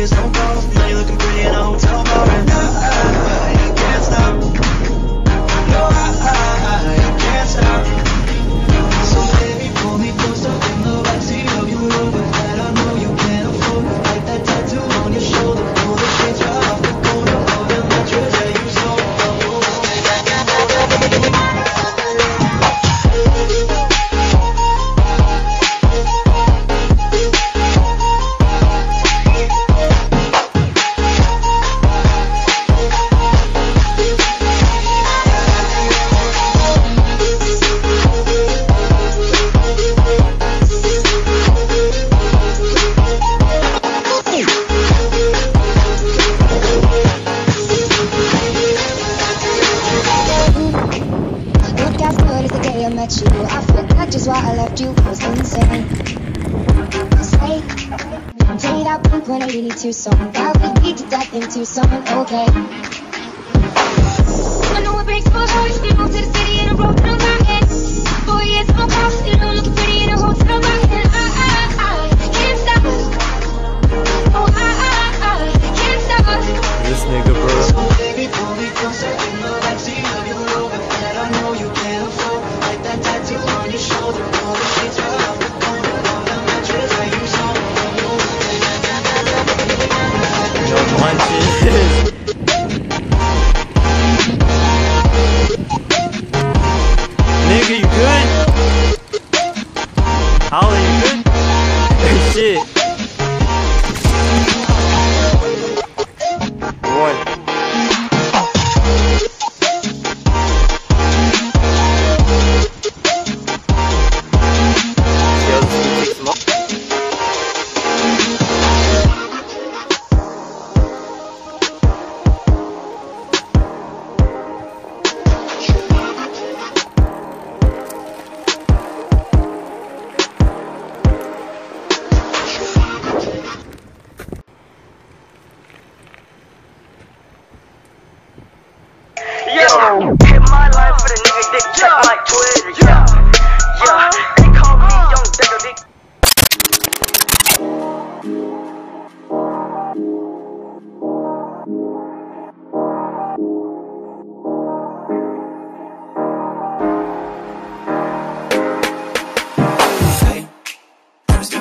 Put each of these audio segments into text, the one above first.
years, no calls. Now you're looking pretty in a hotel I met you. I forgot just why I left you was insane. Say, play that Blink 182 song that we beat to death in Tucson okay. I know it breaks my heart. You moved to the city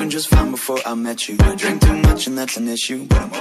just fine before I met you. I drink too much and that's an issue, but I'm